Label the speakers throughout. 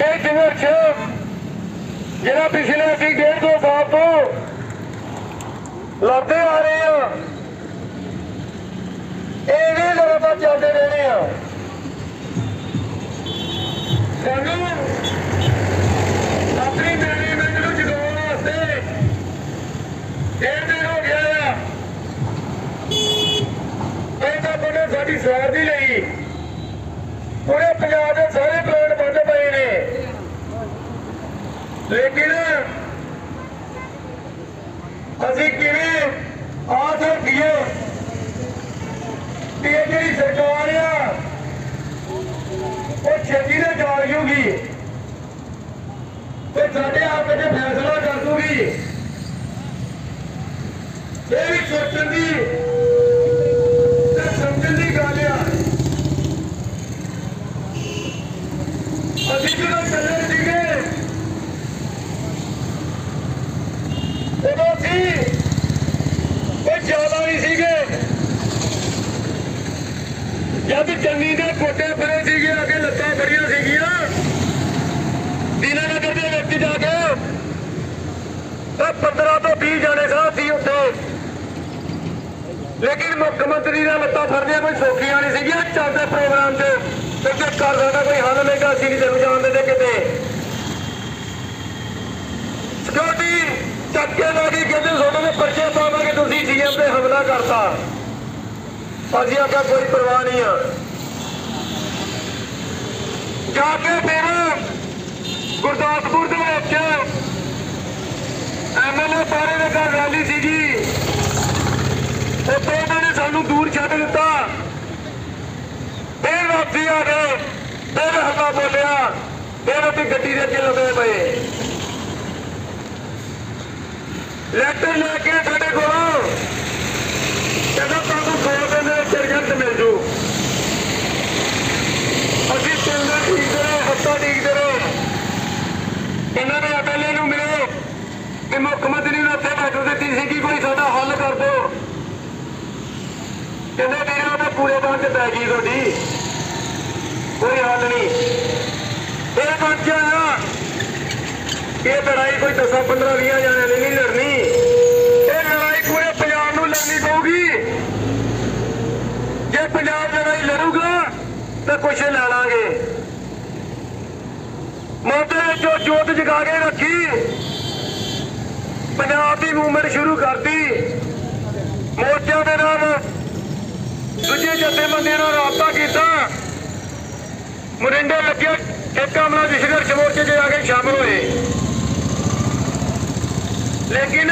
Speaker 1: ਇਹ ਸੰਘਰਸ਼ ਜਿਹੜਾ ਪਿਛਲੇ ਅਸੀਂ ਡੇਢ ਦੋ ਸਾਲ ਤੋਂ ਲੜਦੇ ਆ ਰਹੇ ਆ, ਇਹ ਵੀ ਲਗਾਤਾਰ ਚੱਲਦੇ ਰਹਿਣੇ ਆ। ਸਾਨੂੰ ਆਪਣੀ ਮੈਨੇਜਮੈਂਟ ਨੂੰ ਜਗਾਉਣ ਵਾਸਤੇ ਡੇਢ ਦਿਨ ਹੋ ਗਿਆ ਆ। ਇਹ ਤਾਂ ਬਣੇ ਸਾਡੀ ਸਵਾਰ ਦੀ ਲਈ। ਪੂਰੇ ਪੰਜਾਬ ਦੇ ਸਾਰੇ ਪਲਾਂਟ ਬੰਦ ਪਏ ਨੇ। ਲੇਕਿਨ ਅਸੀਂ ਕਿਵੇਂ ਆਸ ਰੱਖੀਏ ਕਿ ਇਹ ਜਿਹੜੀ ਸਰਕਾਰ ਆ, ਉਹ ਛੇਤੀ ਨਾਲ ਜਾਣ ਜੂਗੀ ਤੇ ਸਾਡੇ ਆਪ 'ਚ ਫੈਸਲਾ ਕਰ ਦੂਗੀ ਇਹ ਵੀ ਸੋਚਣ ਦੀ ਤੇ ਸਮਝਣ ਦੀ ਗੱਲ ਆ ਅਸੀਂ ਜਦੋਂ ਚੱਲੇ ਸੀਗੇ ਉਦੋਂ ਸੀ ਕੋਈ ਜ਼ਿਆਦਾ ਨਹੀਂ ਸੀਗੇ ਜਦ ਚੰਨੀ ਦੇ ਕੋਟੇ ਫਰੇ ਸੀਗੇ ਅੱਗੇ ਲੱਤਾਂ ਫੜੀਆਂ ਸੀਗੀਆਂ ਦੀਨਾਨਗਰ ਦੇ ਵਿੱਚ ਜਾ ਕੇ ਤਾਂ 15 ਤੋਂ 20 ਜਾਣੇ ਸਾਹ ਸੀ ਉੱਥੇ ਲੇਕਿਨ ਮੁੱਖ ਮੰਤਰੀ ਦਾ ਲੱਤਾਂ ਫੜਦੀਆਂ ਕੋਈ ਸੌਖੀਆਂ ਨਹੀਂ ਸੀਗੀਆਂ ਚੱਲਦੇ ਪ੍ਰੋਗਰਾਮ 'ਚ ਤੇ ਜੇ ਕਰ ਸਾਡਾ ਕੋਈ ਹੱਲ ਲੈਗਾ ਅਸੀਂ ਨਹੀਂ ਤੈਨੂੰ ਜਾਣ ਦਿੰਦੇ ਕਿਤੇ ਸਿਕਿਉਰਿਟੀ ਚੱਕੇ ਲਾ ਕੇ ਕਹਿੰਦੇ ਤੁਹਾਡੇ ਦੇ ਪਰਚੇ ਪਾਵਾਂਗੇ ਤੁਸੀਂ ਸੀਐਮ ਤੇ ਹਮਲਾ ਕਰਤਾ ਅਸੀਂ ਆਖਿਆ ਕੋਈ ਪਰਵਾਹ ਨਹੀਂ ਆ ਜਾ ਕੇ ਫਿਰ ਗੁਰਦਾਸਪੁਰ ਦੇ ਵਿੱਚ ਐਮਐਲਏ ਸਾਰੇ ਦੇ ਘਰ ਰੈਲੀ ਸੀਗੀ ਉੱਥੇ ਇਹਨਾਂ ਨੇ ਸਾਨੂੰ ਦੂਰ ਛੱਡ ਦਿੱਤਾ ਫਿਰ ਵਾਪਸੀ ਆ ਗਏ ਫਿਰ ਹੱਲਾ ਬੋਲਿਆ ਫਿਰ ਗੱਡੀ ਦੇ ਅੱਗੇ ਲੱਗੇ ਪਏ। ਲੈਟਰ ਲੈ ਕੇ ਸਾਡੇ ਕੋਲੋਂ। ਕਹਿੰਦਾ ਤੁਹਾਨੂੰ ਦੋ ਦਿਨ ਦੇ ਵਿੱਚ ਮਿਲ ਜੂ। ਅਸੀਂ ਤਿੰਨ ਦਿਨ ਠੀਕਦੇ ਰਹੇ, ਹਫਤਾ ਠੀਕਦੇ ਰਹੇ। ਇਹਨਾਂ ਨੇ ਐਮਐਲਏ ਨੂੰ ਮਿਲੇ ਕਿ ਮੁੱਖ ਮੰਤਰੀ ਨੂੰ ਉੱਥੇ ਬੈਠੋ ਦਿੱਤੀ ਸੀ ਕਿ ਕੋਈ ਸਾਡਾ ਹੱਲ ਕਰ ਦਿਓ। ਕਹਿੰਦੇ ਵੀਰੇ ਉਹ ਪੂਰੇ ਬੰਦ ਚ ਪੈ ਗਈ ਤੁਹਾਡੀ। ਕੋਈ ਹੱਲ ਨਹੀਂ। ਇਹ ਬੱਚਾ ਆ। ਇਹ ਲੜਾਈ ਕੋਈ 10 15 20 ਜਾਣੇ ਦੀ ਨਹੀਂ ਲੜਨੀ। ਇਹ ਲੜਾਈ ਪੂਰੇ ਪੰਜਾਬ ਨੂੰ ਲੜਨੀ ਪਊਗੀ। ਜੇ ਪੰਜਾਬ ਲੜਾਈ ਲੜੂਗਾ, ਤਾਂ ਕੁਛ ਲੈ ਲਾਂਗੇ। ਮੋਦੇ ਜੋ ਜੋਤ ਜਗਾ ਕੇ ਰੱਖੀ, ਪੰਜਾਬ ਦੀ ਮੂਵਮੈਂਟ ਸ਼ੁਰੂ ਕਰਤੀ। ਮੋਰਚਿਆਂ ਦੇ ਨਾਲ ਦੂਜੇ ਜਥੇਬੰਦੀਆਂ ਨਾਲ ਰਾਬਤਾ ਕੀਤਾ। ਮੁਰਿੰਡੇ ਲੱਗਿਆ ਇੱਕ ਅਮਲਾ ਦੀ ਸੰਘਰਸ਼ ਮੋਰਚੇ 'ਚ ਜਾ ਕੇ ਸ਼ਾਮਲ ਹੋਏ। ਲੇਕਿਨ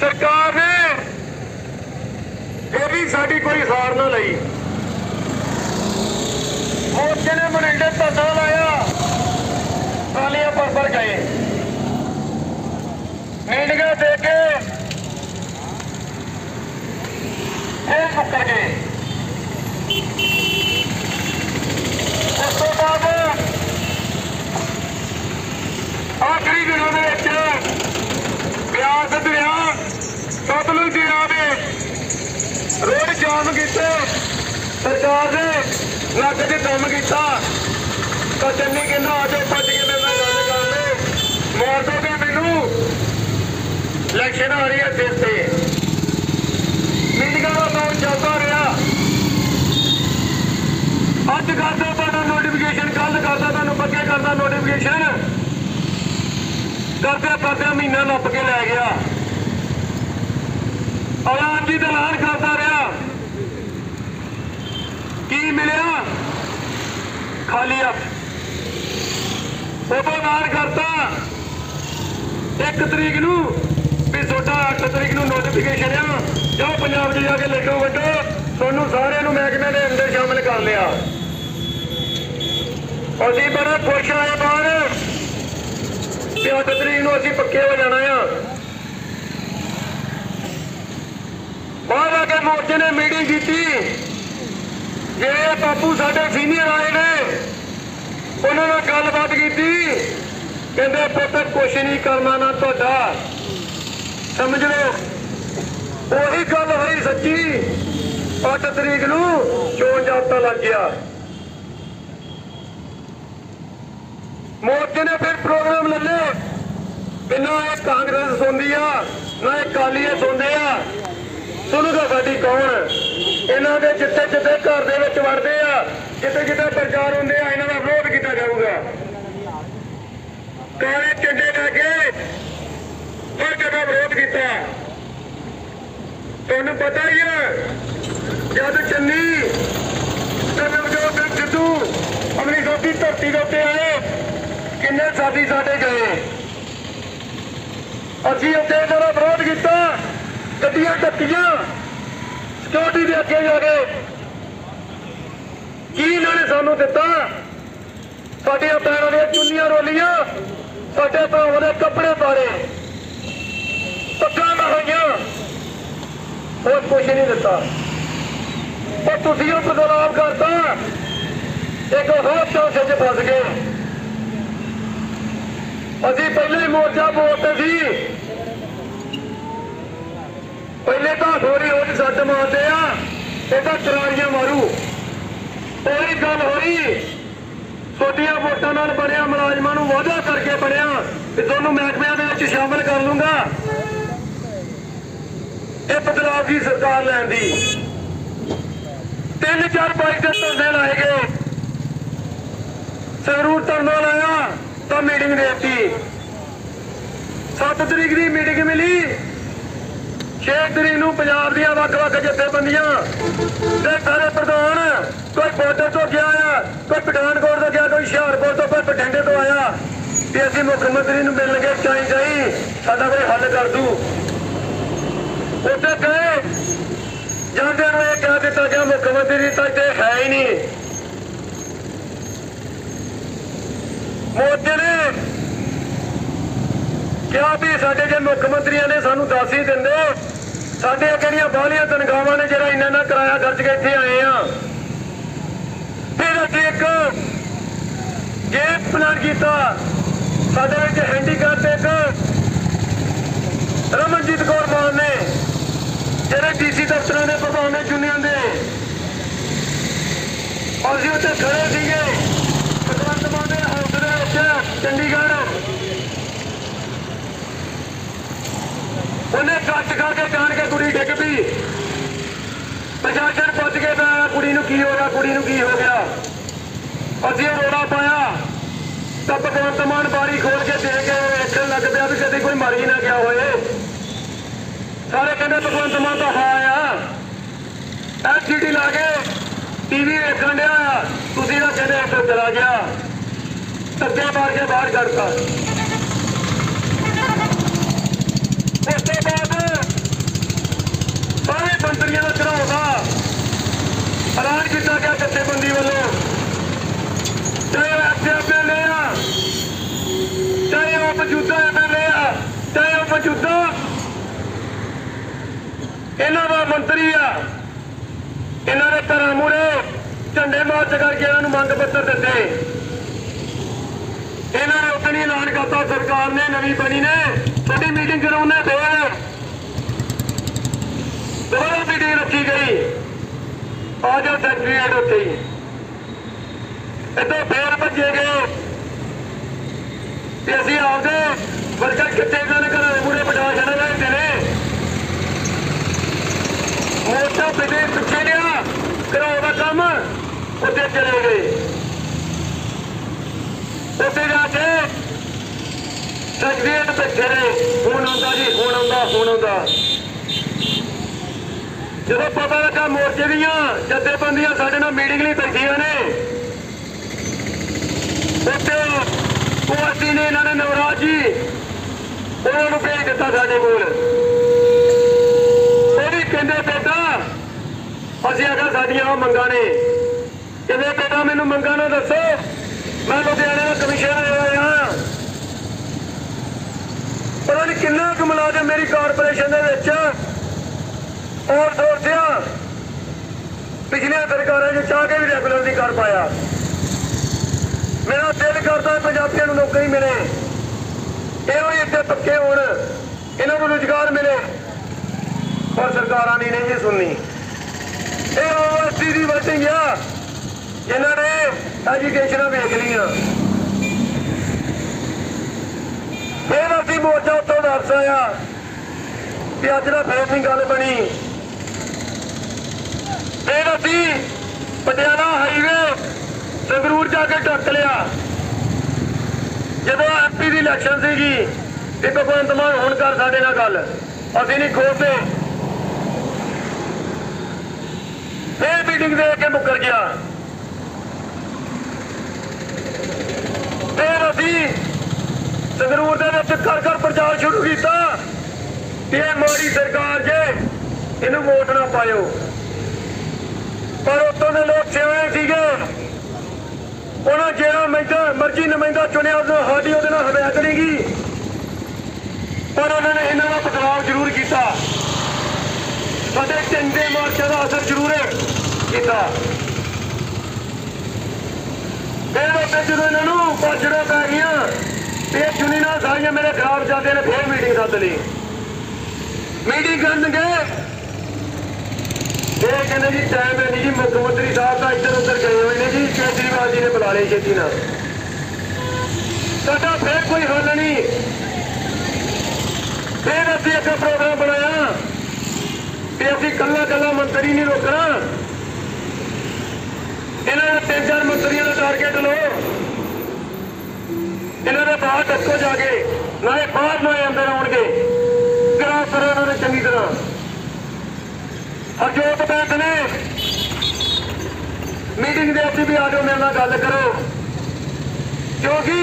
Speaker 1: ਸਰਕਾਰ ਨੇ ਇਹ ਵੀ ਸਾਡੀ ਕੋਈ ਸਾਰ ਨਾ ਲਈ। ਮੋਰਚੇ ਨੇ ਮੁਰਿੰਡੇ ਧੱਦਾ ਲਾਇਆ। ਟਰਾਲੀਆਂ ਪਰ ਪਰ ਗਏ। ਮੀਟਿੰਗਾਂ ਦੇ ਕੇ ਇਹ ਮੁੱਕਰ ਗਏ। ਉਸ ਤੋਂ ਬਾਅਦ ਆਖਰੀ ਦਿਨਾਂ ਦੇ ਵਿੱਚ ਬਿਆਸ ਦਰਿਆ ਸਤਲੁਜ ਦਰਿਆ ਦੇ ਰੋਡ ਜਾਮ ਕੀਤੇ, ਸਰਕਾਰ ਨੇ ਲੱਗ ਤੇ ਦਮ ਕੀਤਾ। ਤਾਂ ਚੰਨੀ ਕਹਿੰਦਾ ਆ ਜਾਓ ਭੱਜ ਕੇ ਮੇਰੇ ਗੱਲ ਕਰ ਲਓ ਮਾਰ ਦੋਗੇ ਮੈਨੂੰ ਇਲੈਕਸ਼ਨ ਆ ਰਹੀ ਹੈ ਸਿਰ ਤੇ। ਮੀਟਿੰਗਾਂ ਦਾ ਦੌਰ ਚੱਲਦਾ ਰਿਹਾ। ਅੱਜ ਕਰਦਾ ਤੁਹਾਡਾ ਨੋਟੀਫਿਕੇਸ਼ਨ ਕੱਲ ਕਰਦਾ ਤੁਹਾਨੂੰ, ਪੱਕੇ ਕਰਦਾ ਨੋਟੀਫਿਕੇਸ਼ਨ ਕਰਦੇ ਕਰਦੇ ਮਹੀਨਾ ਲੱਭ ਕੇ ਲੈ ਗਿਆ। ਔਲਾਦ ਦੀ ਦਲਾਨ ਕਰਦਾ ਰਿਹਾ। ਕੀ ਮਿਲਿਆ? ਖਾਲੀ ਹੱਥ। ਉਦੋਂ ਕਰਤਾ। ਇੱਕ ਤਰੀਕ ਨੂੰ, ਵੀ ਤੁਹਾਡਾ 8 ਤਰੀਕ ਨੂੰ ਨੋਟੀਫਿਕੇਸ਼ਨ ਆ। ਜਾਓ ਪੰਜਾਬ 'ਚ ਜਾ ਕੇ ਲੱਡੂ ਵੱਡੋ। ਤੁਹਾਨੂੰ ਸਾਰਿਆਂ ਨੂੰ ਮਹਿਕਮੇ ਦੇ ਅੰਦਰ ਸ਼ਾਮਲ ਕਰ ਲਿਆ। ਅਸੀਂ ਬੜਾ ਖੁਸ਼ ਆਏ ਬਾਹਰ ਕਿ 8 ਤਰੀਕ ਨੂੰ ਅਸੀਂ ਪੱਕੇ ਹੋ ਜਾਣਾ ਆ। ਬਾਹਰ ਆ ਕੇ ਮੋਰਚੇ ਨੇ ਮੀਟਿੰਗ ਕੀਤੀ। ਜਿਹੜੇ ਬਾਪੂ ਸਾਡੇ ਸੀਨੀਅਰ ਆਏ ਨੇ, ਉਹਨਾਂ ਨਾਲ ਗੱਲਬਾਤ ਕੀਤੀ। ਕਹਿੰਦੇ, ਪੁੱਤ, ਕੁਛ ਨਹੀਂ ਕਰਨਾ ਨਾ ਤੁਹਾਡਾ। ਸਮਝ ਲਓ, ਉਹੀ ਗੱਲ ਹੋਈ ਸੱਚੀ। 8 ਤਰੀਕ ਨੂੰ ਚੋਣ ਜਾਬਤਾ ਲੱਗ ਗਿਆ। ਮੋਰਚੇ ਨੇ ਫਿਰ ਪ੍ਰੋਗਰਾਮ ਲੱਲੇ। ਬਿਨਾਂ ਇਹ ਕਾਂਗਰਸ ਸੁਣਦੀ ਆ, ਨਾ ਇਹ ਕਾਲੀਏ ਸੁਣਦੇ ਆ। ਸੁਣੂਗਾ ਸਾਡੀ ਕੌਣ? ਇਹਨਾਂ ਦੇ ਜਿੱਥੇ ਜਿੱਥੇ ਘਰ ਦੇ ਵਿੱਚ ਵੜਦੇ ਆ, ਜਿੱਥੇ ਜਿੱਥੇ ਪ੍ਰਚਾਰ ਹੁੰਦੇ ਆ, ਇਹਨਾਂ ਦਾ ਵਿਰੋਧ ਕੀਤਾ ਜਾਊਗਾ। ਕਾਲੇ ਝੰਡੇ ਲੈ ਕੇ ਹਰ ਜਗ੍ਹਾ ਵਿਰੋਧ ਕੀਤਾ। ਤੁਹਾਨੂੰ ਪਤਾ ਹੀ ਹੈ, ਜਦ ਚੰਨੀ ਤੇ ਨਵਜੋਤ ਸਿੰਘ ਸਿੱਧੂ ਆਪਣੀ ਸਾਡੀ ਧਰਤੀ ਦੇ ਉੱਤੇ ਆਏ, ਕਿੰਨੇ ਸਾਥੀ ਸਾਡੇ ਗਏ। ਅਸੀਂ ਉੱਥੇ ਇਹਨਾਂ ਦਾ ਵਿਰੋਧ ਕੀਤਾ, ਗੱਡੀਆਂ ਟੱਕੀਆਂ ਸਿਕਿਉਰਿਟੀ ਦੇ ਅੱਗੇ ਜਾ ਕੇ। ਕੀ ਇਹਨਾਂ ਨੇ ਸਾਨੂੰ ਦਿੱਤਾ? ਸਾਡੀਆਂ ਪੈਰਾਂ ਦੀਆਂ ਚੁੰਨੀਆਂ ਰੋਲੀਆਂ, ਸਾਡੇ ਭਰਾਵਾਂ ਦੇ ਕੱਪੜੇ ਪਾੜੇ ਪੱਕਾਂ ਹੋਈਆਂ ਹੋਰ ਕੁਝ ਨਹੀਂ ਦਿੱਤਾ। ਉਹ ਤੁਸੀਂ ਉਹ ਬਦਲਾਵ ਕਰਤਾ। ਇੱਕ ਹੋਰ ਚੌਂਕੇ 'ਚ ਫਸ ਗਏ। ਅਸੀਂ ਪਹਿਲੇ ਮੋਰਚਾ ਬੋਲਦੇ ਸੀ। ਪਹਿਲੇ ਤਾਂ ਥੋੜੀ ਹੋਰ ਸੱਟ ਮਾਰਦੇ ਆ, ਇਹ ਤਾਂ ਤਰਾਰੀਆਂ ਮਾਰੂ। ਉਹੀ ਗੱਲ ਹੋਈ। ਛੋਟੀਆਂ ਵੋਟਾਂ ਨਾਲ ਬਣਿਆ ਮੁਲਾਜ਼ਮਾਂ ਨੂੰ ਵਾਅਦਾ ਕਰਕੇ ਬਣਿਆ ਕਿ ਤੁਹਾਨੂੰ ਮਹਿਕਮਿਆਂ ਦੇ ਵਿੱਚ ਸ਼ਾਮਲ ਕਰ ਲੂੰਗਾ। ਇਹ ਬਦਲਾਅ ਦੀ ਸਰਕਾਰ ਲੈਣ ਦੀ। ਤਿੰਨ ਚਾਰ ਬਾਈਕ ਦੇ ਧਰਨੇ ਲਾਏ ਗਏ। ਸੰਗਰੂਰ ਧਰਨਾ ਲਾਇਆ, ਤਾਂ ਮੀਟਿੰਗ ਦੇਤੀ। 7 ਤਰੀਕ ਦੀ ਮੀਟਿੰਗ ਮਿਲੀ। 6 ਤਰੀਕ ਨੂੰ ਪੰਜਾਬ ਦੀਆਂ ਵੱਖ-ਵੱਖ ਜਥੇਬੰਦੀਆਂ ਤੇ ਸਾਰੇ ਪ੍ਰਧਾਨ, ਕੋਈ ਬਾਰਡਰ ਤੋਂ ਗਿਆ ਆ ਕੋਈ ਪਠਾਨਕੋਟ ਤੋਂ ਗਿਆ ਕੋਈ ਹੁਸ਼ਿਆਰਪੁਰ ਤੋਂ, ਕੋਈ ਬਠਿੰਡੇ ਤੋਂ ਆਇਆ ਤੇ ਅਸੀਂ ਮੁੱਖ ਮੰਤਰੀ ਨੂੰ ਮਿਲਣ ਗਏ ਚਾਈ ਚਾਹੀ ਸਾਡਾ ਕੋਈ ਹੱਲ ਕਰ ਦੂ। ਉੱਥੇ ਗਏ ਜਾਂਦੇ ਨੂੰ ਇਹ ਕਹਿ ਦਿੱਤਾ ਗਿਆ ਮੁੱਖ ਮੰਤਰੀ ਤਾਂ ਇੱਥੇ ਹੈ ਹੀ ਨਹੀਂ। ਮੋਦੀ ਨੇ ਕਿਹਾ ਵੀ ਸਾਡੇ ਜੇ ਮੁੱਖ ਮੰਤਰੀਆਂ ਨੇ ਸਾਨੂੰ ਦੱਸ ਹੀ ਦਿੰਦੇ, ਸਾਡੇ ਕਿਹੜੀਆਂ ਬਾਹਲੀਆਂ ਤਨਖਾਹਾਂ ਨੇ ਜਿਹੜਾ ਇੰਨਾ ਨਾ ਕਿਰਾਇਆ ਖਰਚ ਕੇ ਇੱਥੇ ਆਏ ਆ। ਫਿਰ ਅਸੀਂ ਇੱਕ ਗੇਮ ਪਲਾਨ ਕੀਤਾ, ਸਾਡੇ ਵਿੱਚ ਹੈਂਡੀਕੈਪ ਇੱਕ ਰਮਨਜੀਤ ਕੌਰ ਮਾਨ ਨੇ ਜਿਹੜੇ ਡੀਸੀ ਦਫ਼ਤਰਾਂ ਦੇ ਪ੍ਰਧਾਨ ਨੇ ਦੇ ਅਸੀਂ ਉੱਥੇ ਖੜੇ ਸੀਗੇ। ਭਗਵੰਤ ਮਾਨ ਦੇ ਹਾਊਸ ਦੇ ਵਿੱਚ ਚੰਡੀਗੜ੍ਹ। ਉਹਨੇ ਕੱਟ ਕਰਕੇ ਜਾਣ ਕੇ ਕੁੜੀ ਡਿੱਗ ਪਈ। ਪ੍ਰਸ਼ਾਸਨ ਪੁੱਛ ਕੇ ਪਿਆ ਕੁੜੀ ਨੂੰ ਕੀ ਹੋ ਗਿਆ, ਕੁੜੀ ਨੂੰ ਕੀ ਹੋ ਗਿਆ। ਅਸੀਂ ਇਹ ਰੋੜਾ ਪਾਇਆ। ਤਾਂ ਭਗਵੰਤ ਮਾਨ ਬਾਰੀ ਖੋਲ ਕੇ ਦੇ ਕੇ ਵੇਖਣ ਲੱਗ ਪਿਆ ਵੀ ਕਦੇ ਕੋਈ ਮਰ ਹੀ ਨਾ ਗਿਆ ਹੋਏ। ਸਾਰੇ ਕਹਿੰਦੇ ਭਗਵੰਤ ਮਾਨ ਤਾਂ ਹਾਂ ਐਲਸੀਡੀ ਲਾ ਕੇ ਟੀਵੀ ਵੇਖਣ ਡਿਆ। ਤੁਸੀਂ ਤਾਂ ਕਹਿੰਦੇ ਇੱਥੇ ਚਲਾ ਗਿਆ। ਧੱਕੇ ਮਾਰ ਕੇ ਬਾਹਰ ਕੱਢਤਾ। ਉਸ ਤੋਂ ਬਾਅਦ ਸਾਰੇ ਮੰਤਰੀਆਂ ਦਾ ਚੜਾਉ ਦਾ। ਐਲਾਨ ਕੀਤਾ ਗਿਆ ਜਥੇਬੰਦੀ ਵੱਲੋਂ ਚਾਹੇ ਉਹ ਐਕਟਿਵ ਐਮਐਲਏ ਆ ਚਾਹੇ ਉਹ ਮੌਜੂਦਾ ਐਮਐਲਏ ਆ ਚਾਹੇ ਉਹ ਮੌਜੂਦਾ ਇਹਨਾਂ ਦਾ ਮੰਤਰੀ ਆ। ਇਹਨਾਂ ਦੇ ਘਰਾਂ ਮੂਹਰੇ ਝੰਡੇ ਮਾਰਚ ਕਰਕੇ ਇਹਨਾਂ ਨੂੰ ਮੰਗ ਪੱਤਰ ਦਿੱਤੇ। ਇਹਨਾਂ ਨੇ ਉਤਨੀ ਐਲਾਨ ਕਰਤਾ, ਸਰਕਾਰ ਨੇ ਨਵੀਂ ਬਣੀ ਨੇ। ਸਾਡੀ ਮੀਟਿੰਗ ਕਰਾਉਣੇ ਫੇਰ ਦੁਬਾਰਾ ਮੀਟਿੰਗ ਰੱਖੀ ਗਈ। ਆ ਜਾਓ ਸੈਕਟਰੀਏਟ ਉੱਥੇ ਹੀ। ਇੱਥੇ ਫੇਰ ਭੱਜੇ ਗਏ। ਤੇ ਅਸੀਂ ਆਪਦੇ ਵਰਕਰ ਕਿੱਥੇ ਗਏ ਨੇ ਘਰਾਂ ਦੇ ਮੂਹਰੇ ਬਟਾ ਛੱਡਣ ਲੈਂਦੇ ਨੇ ਪਿੱਛੇ ਪਿੱਛੇ ਗਿਆ ਕਰਾਉ ਦਾ ਕੰਮ ਉੱਥੇ ਚਲੇ ਗਏ। ਉੱਥੇ ਜਾ ਕੇ ਸੈਕਟਰੀਏਟ ਬੈਠੇ ਨੇ ਹੁਣ ਆਉਂਦਾ ਜੀ, ਹੁਣ ਆਉਂਦਾ ਹੁਣ ਆਉਂਦਾ। ਜਦੋਂ ਪਤਾ ਲੱਗਾ ਮੋਰਚੇ ਦੀਆਂ ਜਥੇਬੰਦੀਆਂ ਸਾਡੇ ਨਾਲ ਮੀਟਿੰਗ ਲਈ ਬੈਠੀਆਂ ਨੇ, ਉੱਥੇ ਕੋਸੀ ਨੇ ਇਹਨਾਂ ਨੇ ਨਵਰਾਜ ਜੀ, ਉਹਨਾਂ ਨੂੰ ਭੇਜ ਦਿੱਤਾ ਸਾਡੇ ਕੋਲ। ਕਹਿੰਦੇ, ਬੇਟਾ, ਅਸੀਂ ਅਗਰ ਸਾਡੀਆਂ ਉਹ ਮੰਗਾਂ ਨੇ। ਕਹਿੰਦੇ, ਬੇਟਾ, ਮੈਨੂੰ ਮੰਗਾਂ ਨਾ ਦੱਸੋ। ਮੈਂ ਲੁਧਿਆਣੇ ਦਾ ਕਮਿਸ਼ਨਰ ਹੋਇਆ ਪਤਾ ਨਹੀਂ ਕਿੰਨਾ ਕੁ ਮੁਲਾਜ਼ਮ ਮੇਰੀ ਕਾਰਪੋਰੇਸ਼ਨ ਦੇ ਵਿੱਚ ਔਰ ਸੋਚਿਆ ਪਿਛਲੀਆਂ ਸਰਕਾਰਾਂ 'ਚ ਚਾਹ ਕੇ ਵੀ ਰੈਗੂਲਰ ਨਹੀਂ ਕਰ ਪਾਇਆ। ਮੇਰਾ ਦਿਲ ਕਰਦਾ ਪੰਜਾਬੀਆਂ ਨੂੰ ਨੌਕਰੀ ਮਿਲੇ। ਇਹੋ ਹੀ ਇੱਥੇ ਪੱਕੇ ਹੋਣ। ਇਹਨਾਂ ਨੂੰ ਰੁਜ਼ਗਾਰ ਮਿਲੇ। ਪਰ ਸਰਕਾਰਾਂ ਨੇ ਨਹੀਂ ਸੁਣਨੀ। ਇਹ ਓਐਸਟੀ ਦੀ ਵੋਟਿੰਗ ਆ। ਜਿਨ੍ਹਾਂ ਨੇ ਐਜੂਕੇਸ਼ਨਾਂ ਵੇਖ ਲਈਆਂ। ਫਿਰ ਅਸੀਂ ਮੋਰਚਾ ਉੱਤੋਂ ਦਰਸ ਆਇਆ। ਕਿ ਅੱਜ ਦਾ ਫੇਰ ਨਹੀਂ ਗੱਲ ਬਣੀ। ਫਿਰ ਅਸੀਂ ਪਟਿਆਲਾ ਹਾਈਵੇ ਸੰਗਰੂਰ ਜਾ ਕੇ ਟੱਕ ਲਿਆ। ਜਦੋਂ ਐਮਪੀ ਦੀ ਇਲੈਕਸ਼ਨ ਸੀਗੀ, ਤੇ ਭਗਵੰਤ ਮਾਨ ਹੁਣ ਕਰ ਸਾਡੇ ਨਾਲ ਗੱਲ। ਅਸੀਂ ਨਹੀਂ ਖੋਲਦੇ ਫੇਰ ਮੀਟਿੰਗ ਦੇ ਕੇ ਮੁੱਕਰ ਗਿਆ। ਫੇਰ ਅਸੀਂ ਸੰਗਰੂਰ ਦੇ ਵਿੱਚ ਘਰ ਘਰ ਪ੍ਰਚਾਰ ਸ਼ੁਰੂ ਕੀਤਾ ਕਿ ਇਹ ਮੋਦੀ ਸਰਕਾਰ ਜੇ ਇਹਨੂੰ ਵੋਟ ਨਾ ਪਾਇਓ। ਪਰ ਉੱਤੋਂ ਦੇ ਲੋਕ ਸਿਆਣੇ ਸੀਗੇ। ਉਹਨਾਂ ਜਿਹੜਾ ਮੈਂਦਾ ਮਰਜ਼ੀ ਨੁਮਾਇੰਦਾ ਚੁਣਿਆ ਉਹਨੂੰ ਸਾਡੀ ਉਹਦੇ ਨਾਲ ਹਦਾਇਤ ਨਹੀਂ ਗਈ। ਪਰ ਉਹਨਾਂ ਨੇ ਇਹਨਾਂ ਦਾ ਬਦਲਾਅ ਜ਼ਰੂਰ ਕੀਤਾ। ਸਾਡੇ ਚੰਗੇ ਮਾਰਚਾਂ ਦਾ ਅਸਰ ਜ਼ਰੂਰ ਹੈ। ਕੀਤਾ। ਫਿਰ ਉੱਤੇ ਜਦੋਂ ਇਹਨਾਂ ਨੂੰ ਬਾਜੜਾ ਪੈ ਗਈਆਂ, ਤੇ ਚੁਣੀ ਨਾਲ ਸਾਰੀਆਂ ਮੇਰੇ ਖਿਲਾਫ ਜਾਂਦੇ ਨੇ, ਫੇਰ ਮੀਟਿੰਗ ਸੱਦ ਲਈ। ਮੀਟਿੰਗ ਕਰਨਗੇ। ਇਹ ਕਹਿੰਦੇ ਜੀ ਟਾਈਮ ਹੈ ਨਹੀਂ ਜੀ ਮੁੱਖ ਮੰਤਰੀ ਸਾਹਿਬ ਤਾਂ ਇੱਧਰ ਉੱਧਰ ਗਏ ਹੋਏ ਨੇ ਜੀ, ਕੇਜਰੀਵਾਲ ਜੀ ਨੇ ਬੁਲਾ ਲਈ ਛੇਤੀ ਨਾਲ। ਸਾਡਾ ਫੇਰ ਕੋਈ ਹੱਲ ਨਹੀਂ। ਫਿਰ ਅਸੀਂ ਇੱਕ ਪ੍ਰੋਗਰਾਮ ਬਣਾਇਆ, ਤੇ ਅਸੀਂ ਕੱਲਾ ਕੱਲਾ ਮੰਤਰੀ ਨਹੀਂ ਰੋਕਣਾ। ਇਹਨਾਂ ਦੇ ਤਿੰਨ ਚਾਰ ਮੰਤਰੀਆਂ ਦਾ ਟਾਰਗੇਟ ਲਓ। ਇਹਨਾਂ ਦੇ ਬਾਹਰ ਡੱਕੋ ਜਾ ਕੇ, ਨਾਲੇ ਬਾਹਰ ਨਾ ਅੰਦਰ ਆਉਣਗੇ। ਕਰਾ ਕਰੋ ਇਹਨਾਂ ਨੇ ਚੰਗੀ ਤਰ੍ਹਾਂ। ਹਰਜੋਤ ਬੈਂਸ ਨੇ ਮੀਟਿੰਗ ਦੇ ਵਿੱਚ ਵੀ ਆ ਜਾਓ, ਮੇਰੇ ਨਾਲ ਗੱਲ ਕਰੋ। ਕਿਉਂਕਿ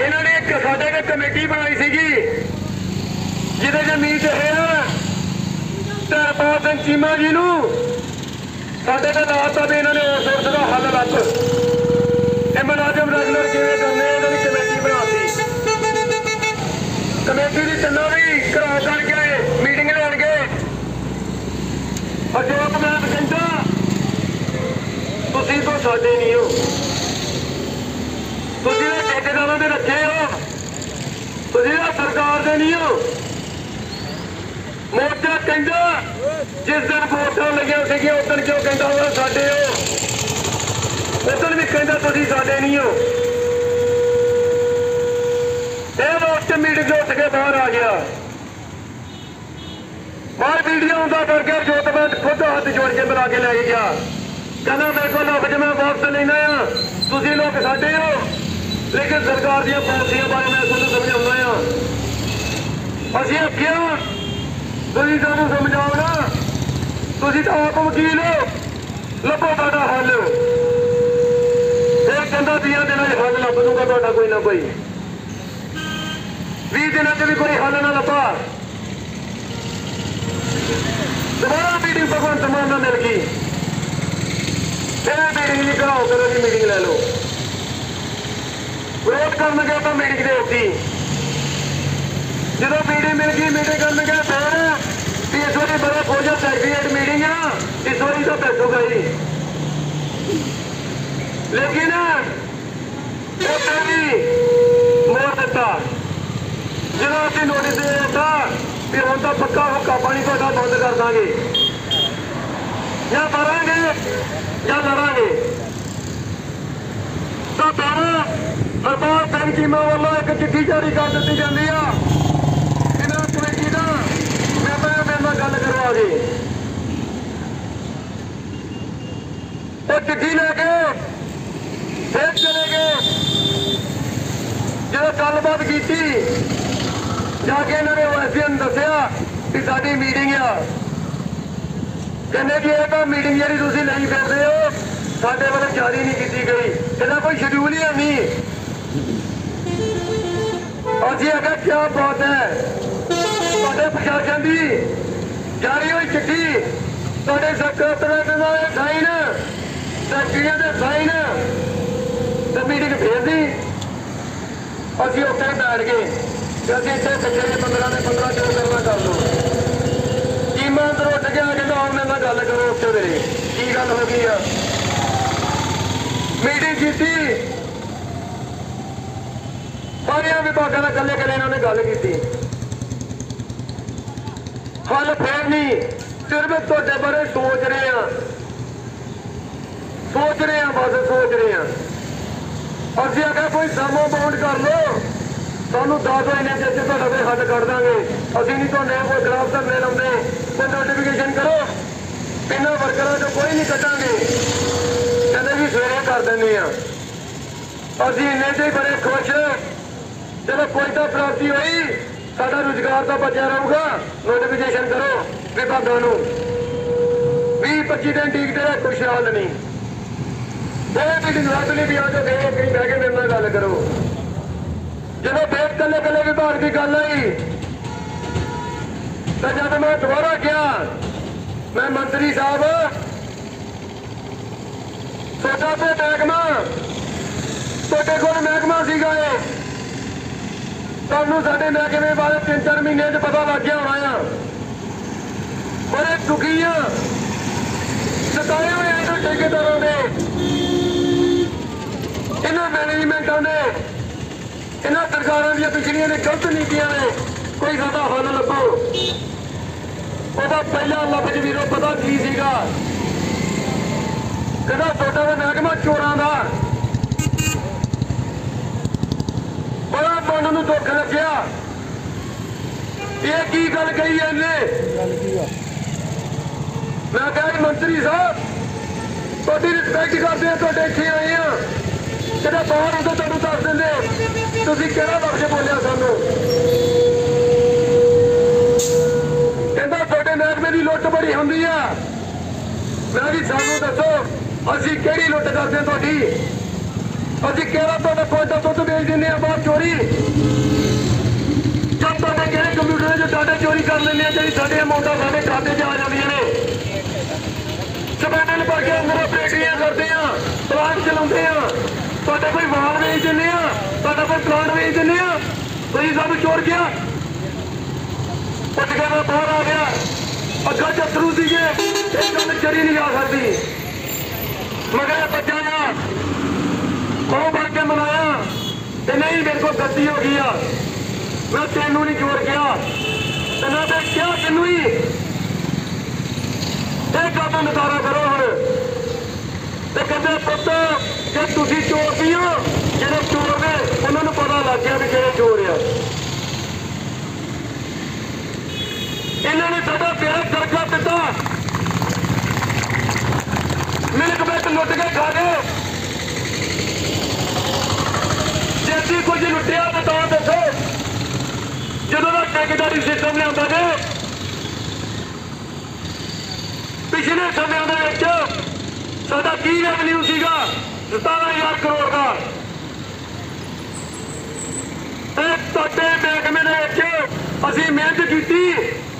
Speaker 1: ਇਹਨਾਂ ਨੇ ਇੱਕ ਸਾਡੇ ਦੇ ਕਮੇਟੀ ਬਣਾਈ ਸੀਗੀ, ਜਿਹਦੇ ਚ ਮੀਤ ਨਾ। ਤਰਪਾਲ ਸਿੰਘ ਚੀਮਾ ਜੀ ਨੂੰ ਸਾਡੇ ਦੇ ਲਾਤਾ ਵੀ ਇਹਨਾਂ ਨੇ ਉਸ ਉਸ ਦਾ ਹੱਲ ਲੱਭ ਇਹ ਮੁਲਾਜ਼ਮ ਰੈਗੂਲਰ ਕਿਵੇਂ ਕਰਨੇ ਇਹਨਾਂ ਦੀ ਕਮੇਟੀ ਬਣਾਤੀ। ਕਮੇਟੀ ਦੀ ਤਿੰਨੋਂ ਵੀ ਘਰਾਂ ਕਰਕੇ ਮੀਟਿੰਗ ਲੈਣਗੇ ਅਜੋਤ ਮੈਂ ਕਹਿੰਦਾ, ਤੁਸੀਂ ਤਾਂ ਸਾਡੇ ਨਹੀਂ ਹੋ। ਤੁਸੀਂ ਤਾਂ ਠੇਕੇਦਾਰਾਂ ਦੇ ਰੱਖੇ ਹੋ। ਤੁਸੀਂ ਤਾਂ ਸਰਕਾਰ ਦੇ ਨਹੀਂ ਹੋ। ਮੋਰਚਾ ਕਹਿੰਦਾ ਜਿਸ ਦਿਨ ਵੋਟਾਂ ਲੱਗੀਆਂ ਸੀਗੀਆਂ ਉਸ ਦਿਨ ਕਿਉਂ ਕਹਿੰਦਾ ਉਹ ਸਾਡੇ ਹੋ ਉਸ ਦਿਨ ਵੀ ਕਹਿੰਦਾ ਤੁਸੀਂ ਸਾਡੇ ਨਹੀਂ ਹੋ। ਇਹ ਵੋਟ ਮੀਟਿੰਗ ਉੱਠ ਕੇ ਬਾਹਰ ਆ ਗਿਆ। ਬਾਹਰ ਵੀਡੀਓ ਹੁੰਦਾ ਕਰਕੇ ਜੋਤਬੰਦ ਖੁਦ ਹੱਥ ਜੋੜ ਕੇ ਮਿਲਾ ਕੇ ਲੈ ਕੇ ਗਿਆ। ਕਹਿੰਦਾ, ਮੇਰੇ ਕੋਲ ਲਫ਼ਜ਼ ਮੈਂ ਵਾਪਸ ਲੈਣਾ ਆ। ਤੁਸੀਂ ਲੋਕ ਸਾਡੇ ਹੋ। ਲੇਕਿਨ ਸਰਕਾਰ ਦੀਆਂ ਪਾਲਿਸੀਆਂ ਬਾਰੇ ਮੈਂ ਤੁਹਾਨੂੰ ਸਮਝਾਉਂਦਾ ਆ ਅਸੀਂ ਆਖਿਆ ਤੁਸੀਂ ਸਾਨੂੰ ਸਮਝਾਓ ਨਾ ਤੁਸੀਂ ਤਾਂ ਆਪ ਵਕੀਲ ਹੋ ਲੱਭੋ ਤੁਹਾਡਾ ਹੱਲ। ਇਹ ਕਹਿੰਦਾ ਵੀਹਾਂ ਦਿਨਾਂ 'ਚ ਹੱਲ ਲੱਭ ਦੂੰਗਾ ਤੁਹਾਡਾ ਕੋਈ ਨਾ ਕੋਈ। 20 ਦਿਨਾਂ 'ਚ ਵੀ ਕੋਈ ਹੱਲ ਨਾ ਲੱਭਾ। ਦੁਬਾਰਾ ਮੀਟਿੰਗ ਭਗਵੰਤ ਮਾਨ ਨਾਲ ਮਿਲ ਗਈ। ਫਿਰ ਮੀਟਿੰਗ ਨਹੀਂ ਕਰਾਓ ਕਰੋ ਜੀ ਮੀਟਿੰਗ ਲੈ ਲਓ। ਵਿਰੋਧ ਕਰਨ ਗਏ ਤਾਂ ਮੀਟਿੰਗ ਦੇ ਉੱਤੀ ਜਦੋਂ ਮੀਟਿੰਗ ਮਿਲ ਗਈ ਮੀਟਿੰਗ ਕਰਨ ਗਏ, ਫਿਰ ਵੀ ਇਸ ਵਾਰੀ ਬੜਾ ਫੌਜਾ ਸੈਕਟਰੀਏਟ ਮੀਟਿੰਗ ਆ, ਇਸ ਵਾਰੀ ਤਾਂ ਬੈਠੂਗਾ ਹੀ ਲੇਕਿਨ ਉੱਥੇ ਵੀ ਮੋੜ ਦਿੱਤਾ। ਜਦੋਂ ਅਸੀਂ ਨੋਟਿਸ ਦੇ ਦਿੱਤਾ ਵੀ ਹੁਣ ਤਾਂ ਪੱਕਾ ਹੁੱਕਾ ਪਾਣੀ ਤੁਹਾਡਾ ਬੰਦ ਕਰ ਦਾਂਗੇ। ਜਾਂ ਮਰਾਂਗੇ, ਜਾਂ ਲੜਾਂਗੇ। ਤਾਂ ਬਾਰਾਂ ਹਰਪਾਲ ਸਿੰਘ ਚੀਮਾ ਵੱਲੋਂ ਇੱਕ ਚਿੱਠੀ ਜਾਰੀ ਕਰ ਦਿੱਤੀ ਜਾਂਦੀ ਆ ਇਹਨਾਂ ਕਮੇਟੀ ਦਾ ਮੈਂ ਮੈਂ ਮੇਰੇ ਨਾਲ ਗੱਲ ਕਰਵਾ ਜੀ। ਉਹ ਚਿੱਠੀ ਲੈ ਕੇ ਫਿਰ ਚਲੇ ਗਏ। ਜਦੋਂ ਗੱਲਬਾਤ ਕੀਤੀ, ਜਾ ਕੇ ਇਹਨਾਂ ਨੇ ਓਐਸਪੀ ਨੂੰ ਦੱਸਿਆ ਕਿ ਸਾਡੀ ਮੀਟਿੰਗ ਆ। ਕਹਿੰਦੇ ਕਿ ਇਹ ਤਾਂ ਮੀਟਿੰਗ ਜਿਹੜੀ ਤੁਸੀਂ ਲਈ ਫਿਰਦੇ ਹੋ, ਸਾਡੇ ਵੱਲੋਂ ਜਾਰੀ ਨਹੀਂ ਕੀਤੀ ਗਈ। ਇਹਦਾ ਕੋਈ ਸ਼ਡਿਊਲ ਹੀ ਹੈ ਨਹੀਂ। ਅਸੀਂ ਅਗਰ ਕੀ ਬਾਤ ਹੈ? ਤੁਹਾਡੇ ਪ੍ਰਸ਼ਾਸਨ ਦੀ ਜਾਰੀ ਹੋਈ ਚਿੱਠੀ। ਤੁਹਾਡੇ ਸੈਕਟਰੀ ਦੇ ਨਾਲ ਸਾਈਨ। ਸੈਕਟਰੀਆਂ ਦੇ ਸਾਈਨ। ਤੇ ਮੀਟਿੰਗ ਭੇਜਦੀ ਅਸੀਂ ਉੱਥੇ ਬੈਠ ਗਏ। ਤੇ ਅਸੀਂ ਇੱਥੇ ਬੱਚੇ ਦੇ 15 ਦੇ 15 ਜੋ ਕਰਨਾ ਕਰ ਲਓ ਕੀਮਾ ਅੰਦਰ ਉੱਠ ਗਿਆ ਕਹਿੰਦਾ ਹੁਣ ਮੇਰੇ ਨਾਲ ਗੱਲ ਕਰੋ ਉੱਥੇ ਦੇ ਕੀ ਗੱਲ ਹੋ ਗਈ ਆ? ਮੀਟਿੰਗ ਕੀਤੀ। ਸਾਰਿਆਂ ਵਿਭਾਗਾਂ ਨਾਲ ਇਕੱਲੇ ਇਕੱਲੇ ਇਹਨਾਂ ਨੇ ਗੱਲ ਕੀਤੀ। ਹੱਲ ਫੇਰ ਨਹੀਂ ਸਿਰਫ ਤੁਹਾਡੇ ਬਾਰੇ ਸੋਚ ਰਹੇ ਆ ਸੋਚ ਰਹੇ ਆ ਬਸ, ਸੋਚ ਰਹੇ ਆ ਅਸੀਂ ਅਗਰ ਕੋਈ ਸਮੋ ਬਾਉਂਡ ਕਰ ਲੋ ਤੁਹਾਨੂੰ ਦੱਸ ਦੋ ਇਹਨੇ ਜੇ ਤੁਹਾਡਾ ਕੋਈ ਹੱਲ ਕੱਢ ਦਾਂਗੇ। ਅਸੀਂ ਨਹੀਂ ਤੁਹਾਡੇ ਕੋਈ ਖਰਾਬ ਧਰਨੇ ਲਾਉਂਦੇ। ਕੋਈ ਨੋਟੀਫਿਕੇਸ਼ਨ ਕਰੋ। ਇਹਨਾਂ ਵਰਕਰਾਂ ਚੋਂ ਕੋਈ ਨਹੀਂ ਕੱਟਾਂਗੇ ਕਹਿੰਦੇ ਵੀ ਸਵੇਰੇ ਕਰ ਦਿੰਦੇ ਆ ਅਸੀਂ ਇੰਨੇ ਤੇ ਹੀ ਬੜੇ ਖੁਸ਼। ਜਦੋਂ ਕੋਈ ਤਾਂ ਪ੍ਰਾਪਤੀ ਹੋਈ। ਸਾਡਾ ਰੁਜ਼ਗਾਰ ਤਾਂ ਬਚਿਆ ਰਹੂਗਾ। ਨੋਟੀਫਿਕੇਸ਼ਨ ਕਰੋ ਵਿਭਾਗਾਂ ਨੂੰ। 20 25 ਦਿਨ ਠੀਕ ਤੇ ਕੁਛ ਹੱਲ ਨਹੀਂ। ਇਹ ਮੀਟਿੰਗ ਰੱਦ ਨਹੀਂ ਵੀ ਆ ਕੇ ਫੇਰ ਕਹੀਂ ਬਹਿ ਕੇ ਮੇਰੇ ਨਾਲ ਗੱਲ ਕਰੋ। ਜਦੋਂ ਫੇਰ ਕੱਲੇ ਕੱਲੇ ਵਿਭਾਗ ਦੀ ਗੱਲ ਆਈ, ਤਾਂ ਜਦ ਮੈਂ ਦੁਬਾਰਾ ਗਿਆ, ਮੈਂ ਮੰਤਰੀ ਸਾਹਿਬ, ਤੁਹਾਡਾ ਤੇ ਮਹਿਕਮਾ, ਤੁਹਾਡੇ ਕੋਲ ਮਹਿਕਮਾ ਸੀਗਾ ਇਹ। ਤੁਹਾਨੂੰ ਸਾਡੇ ਮਹਿਕਮੇ ਬਾਰੇ ਤਿੰਨ ਚਾਰ ਮਹੀਨੇ 'ਚ ਪਤਾ ਲੱਗ ਗਿਆ ਹੋਣਾ ਆ। ਬੜੇ ਦੁਖੀ ਆ। ਸਤਾਏ ਹੋਏ ਆ ਇਹਨਾਂ ਠੇਕੇਦਾਰਾਂ ਨੇ। ਇਹਨਾਂ ਮੈਨੇਜਮੈਂਟਾਂ ਨੇ। ਇਹਨਾਂ ਸਰਕਾਰਾਂ ਦੀਆਂ ਪਿਛਲੀਆਂ ਨੇ ਗਲਤ ਨੀਤੀਆਂ ਨੇ। ਕੋਈ ਸਾਡਾ ਹੱਲ ਲੱਭੋ। ਉਹਦਾ ਪਹਿਲਾ ਲਫ਼ਜ਼ ਵੀਰੋ, ਪਤਾ ਕੀ ਸੀਗਾ? ਕਹਿੰਦਾ ਤੁਹਾਡਾ ਮਹਿਕਮਾ ਚੋਰਾਂ ਦਾ। ਬੜਾ ਨੂੰ ਦੁੱਖ ਲੱਗਿਆ। ਇਹ ਕੀ ਗੱਲ ਕਹੀ ਇਹਨੇ? ਮੈਂ ਕਿਹਾ ਮੰਤਰੀ ਸਾਹਿਬ, ਤੁਹਾਡੀ ਰਿਸਪੈਕਟ ਕਰਦੇ ਆ, ਤੁਹਾਡੇ ਇੱਥੇ ਆਏ ਆ। ਜਿਹੜਾ ਬਾਹਰ ਹੁੰਦਾ ਤੁਹਾਨੂੰ ਦੱਸ ਦਿੰਦੇ ਤੁਸੀਂ ਕਿਹੜਾ ਲਫ਼ਜ਼ ਬੋਲਿਆ ਸਾਨੂੰ? ਕਹਿੰਦਾ ਤੁਹਾਡੇ ਮਹਿਕਮੇ ਦੀ ਲੁੱਟ ਬੜੀ ਹੁੰਦੀ ਆ। ਮੈਂ ਵੀ ਸਾਨੂੰ ਦੱਸੋ, ਅਸੀਂ ਕਿਹੜੀ ਲੁੱਟ ਕਰਦੇ ਹਾਂ ਤੁਹਾਡੀ? ਅਸੀਂ ਕਿਹੜਾ ਤੁਹਾਡਾ ਕੁਆਂਟਲ ਦੁੱਧ ਵੇਚ ਦਿੰਦੇ ਆ ਬਾਹਰ ਚੋਰੀ? ਜਦ ਤੁਹਾਡੇ ਕਿਹੜੇ ਕੰਪਿਊਟਰ 'ਚ ਡਾਟਾ ਚੋਰੀ ਕਰ ਲੈਂਦੇ ਆ, ਜਿਹੜੀ ਸਾਡੇ ਅਮਾਉਂਟਾਂ ਸਾਡੇ ਖਾਤੇ 'ਚ ਆ ਜਾਂਦੀਆਂ ਨੇ। ਸਬੈਨਲ ਭਰ ਕੇ ਅੰਦਰ ਆਪਰੇਟਰੀਆਂ ਕਰਦੇ ਆ ਪਲਾਂਟ ਚਲਾਉਂਦੇ ਆ। ਤੁਹਾਡੇ ਕੋਈ ਵਾਲ ਵੇਚ ਦਿੰਦੇ ਆ, ਤੁਹਾਡਾ ਕੋਈ ਪਲਾਂਟ ਵੇਚ ਦਿੰਦੇ ਆ। ਤੁਸੀਂ ਸਭ ਚੋਰ ਗਿਆ ਉੱਠ ਕੇ ਬਾਹਰ ਆ ਗਿਆ। ਅੱਗਾ ਜੱਤਰੂ ਸੀਗੇ ਇਹ ਗੱਲ ਚਰੀ ਨਹੀਂ ਜਾ ਸਕਦੀ। ਮਗਰ ਬੱਚਾ ਜਾ ਬਣ ਕੇ ਮਨਾਇਆ? ਤੇ ਨਹੀਂ, ਮੇਰੇ ਕੋਲ ਗੱਦੀ ਹੋ ਗਈ ਆ। ਮੈਂ ਤੈਨੂੰ ਨਹੀਂ ਜੋੜ ਗਿਆ। ਤੇ ਮੈਂ ਤੇ ਕਿਹਾ, ਤੈਨੂੰ ਹੀ? ਇਹ ਕੰਮ ਨਜ਼ਾਰਾ ਕਰੋ ਹੁਣ? ਤੇ ਕਹਿੰਦੇ, ਪੁੱਤ, ਜੇ ਤੁਸੀਂ ਚੋਰ ਵੀ ਹੋ, ਜਿਹੜੇ ਚੋਰ ਨੇ, ਉਹਨਾਂ ਨੂੰ ਪਤਾ ਲੱਗ ਗਿਆ ਵੀ ਜਿਹੜੇ ਚੋਰ ਆ। ਇਹਨਾਂ ਨੇ ਸਾਡਾ ਪਿਆਰ ਕਰਕਾ ਦਿੱਤਾ। ਮਿਲਕ ਵਿੱਚ ਲੁੱਟ ਕੇ ਖਾ ਗਏ। ਜੇ ਕੁਝ ਲੁੱਟਿਆ ਤਾਂ ਤਾਂ ਦੱਸੋ। ਜਦੋਂ ਦਾ ਠੇਕੇਦਾਰੀ ਸਿਸਟਮ ਲਿਆਂਦਾ ਜੇ। ਪਿਛਲੇ ਸਮਿਆਂ ਦੇ ਵਿੱਚ ਸਾਡਾ ਕੀ ਰੈਵਨਿਊ ਸੀਗਾ? 17000 ਕਰੋੜ ਦਾ। ਇਹ ਤੁਹਾਡੇ ਮਹਿਕਮੇ ਦੇ ਵਿੱਚ ਅਸੀਂ ਮਿਹਨਤ ਕੀਤੀ।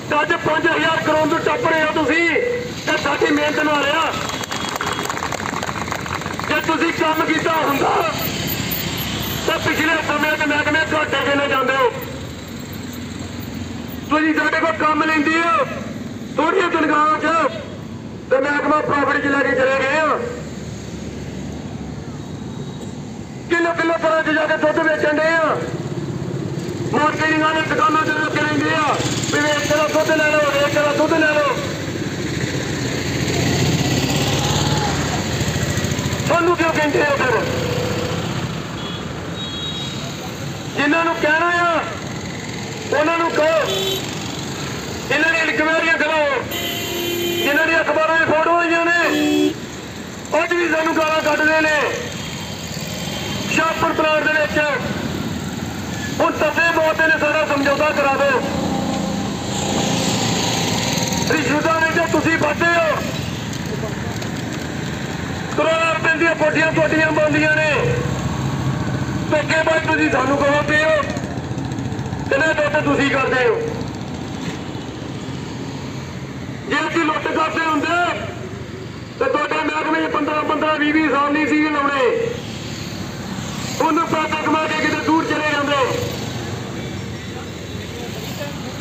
Speaker 1: ਤਾਂ ਅੱਜ 5000 ਕਰੋੜ ਨੂੰ ਟੱਪ ਰਹੇ ਹੋ ਤੁਸੀਂ। ਤੇ ਸਾਡੀ ਮਿਹਨਤ ਨਾਲ ਆ। ਜੇ ਤੁਸੀਂ ਕੰਮ ਕੀਤਾ ਹੁੰਦਾ ਪਿਛਲੇ ਸਮੇਂ 'ਚ ਮਹਿਕਮੇ ਘਾਟੇ ਕਿਨੇ ਜਾਂਦੇ ਤੁਸੀਂ ਸਾਡੇ ਕੋਲ ਕੰਮ ਲੈਂਦੇ ਹੋ ਥੋੜੀਆਂ ਤਨਖਾਹਾਂ 'ਚ, ਤੇ ਮਹਿਕਮਾ ਪ੍ਰਾਫਿਟ 'ਚ ਲੈ ਕੇ ਚਲੇ ਗਏ ਆ ਕਿਲੋ ਕਿਲੋ ਤਰ੍ਹਾਂ 'ਚ ਜਾ ਕੇ ਦੁੱਧ ਵੇਚਣ ਦੇ ਆ ਮਾਰਕੀਟਿੰਗ ਵਾਲੇ ਦੁਕਾਨਾਂ ਤੇ ਲੱਗੇ ਰਹਿੰਦੇ ਆ ਵੀ ਵੇਚ ਕੇ ਦੁੱਧ ਲੈ ਲਓ ਵੇਚ ਕੇ ਦੁੱਧ ਲੈ ਲਓ। ਤੁਹਾਨੂੰ ਕਿਉਂ ਕਹਿੰਦੇ ਆ ਫਿਰ? ਜਿਨ੍ਹਾਂ ਨੂੰ ਕਹਿਣਾ ਆ ਉਹਨਾਂ ਨੂੰ ਕਹੋ। ਇਹਨਾਂ ਦੀਆਂ ਇਨਕੁਆਇਰੀਆਂ ਕਰਾਓ ਜਿਨ੍ਹਾਂ ਦੀਆਂ ਅਖਬਾਰਾਂ 'ਚ ਫੋਟੋਆਂ ਆਈਆਂ ਨੇ ਅੱਜ ਵੀ ਸਾਨੂੰ ਗਾਲਾਂ ਕੱਢਦੇ ਨੇ। ਸ਼ਾਹਪੁਰ ਪਲਾਟ ਦੇ ਵਿੱਚ ਹੁਣ ਤਸੇ ਮੌਤੇ ਨੇ, ਸਾਰਾ ਸਮਝੌਤਾ ਕਰਾ ਦਿਓ। ਰਿਸ਼ਵਤਾਂ ਵਿੱਚ ਤੁਸੀਂ ਵੱਧਦੇ ਹੋ। ਕਰੋੜਾਂ ਰੁਪਏ ਦੀਆਂ ਪੋਟੀਆਂ ਕੋਠੀਆਂ ਬੰਦੀਆਂ ਨੇ। ਧੋਕੇ ਬਾਅਦ ਤੁਸੀਂ ਸਾਨੂੰ ਕਹੋਗੇ ਹੋ। ਕਿੰਨੇ ਦੁੱਧ ਤੁਸੀਂ ਕਰਦੇ ਹੋ। ਜੇ ਅਸੀਂ ਲੁੱਟ ਕਰਦੇ ਹੁੰਦੇ, ਤੇ ਤੁਹਾਡੇ ਮਹਿਕਮੇ 15 15 20 20 ਸਾਲ ਨਹੀਂ ਸੀ ਲਾਉਣੇ। ਉਹਨੂੰ ਪੈਸਾ ਕਮਾ ਕੇ ਕਿਤੇ ਦੂਰ ਚਲੇ ਜਾਂਦੇ।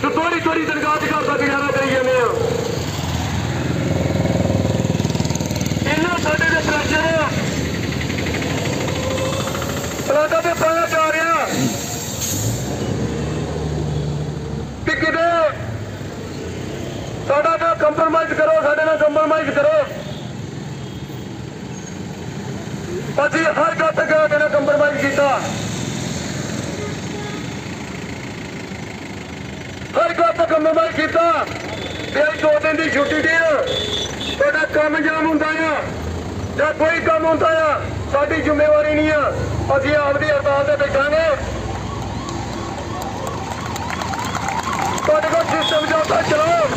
Speaker 1: ਤੇ ਥੋੜੀ ਥੋੜੀ ਤਨਖਾਹ ਚ ਘਰ ਦਾ ਗੁਜ਼ਾਰਾ ਕਰੀ ਜਾਂਦੇ ਆ। ਇਹਨਾਂ ਸਾਡੇ ਦੇ ਪ੍ਰੈਸ਼ਰ ਪਲਾਟਾ ਤੇ ਪਾਇਆ ਜਾ ਰਿਹਾ। ਕਿ ਕਿਤੇ ਸਾਡਾ ਨਾਲ ਕੰਪਰਮਾਈਜ਼ ਕਰੋ, ਸਾਡੇ ਨਾਲ ਕੰਪਰਮਾਈਜ਼ ਕਰੋ। ਅਸੀਂ ਹਰ ਗੱਲ ਤੇ ਕਿਹੜਾ ਕੰਪਰਮਾਈਜ਼ ਕੀਤਾ। ਹਰ ਕੋ ਤੱਕ ਕੰਮਵਾਈ ਕੀਤਾ। ਤੇ ਅੱਜ ਦੋ ਦਿਨ ਦੀ ਛੁੱਟੀ ਦੀ ਤੁਹਾਡਾ ਕੰਮ ਜਾਮ ਹੁੰਦਾ ਆ, ਜਾਂ ਕੋਈ ਕੰਮ ਹੁੰਦਾ ਆ। ਸਾਡੀ ਜ਼ਿੰਮੇਵਾਰੀ ਨਹੀਂ ਆ। ਅਸੀਂ ਆਪਦੀ ਹੜਤਾਲ ਤੇ ਬੈਠਾਂਗੇ। ਤੁਹਾਡੇ ਕੋਲ ਸਿਸਟਮ ਚੱਲਦਾ ਚਲਾਓ।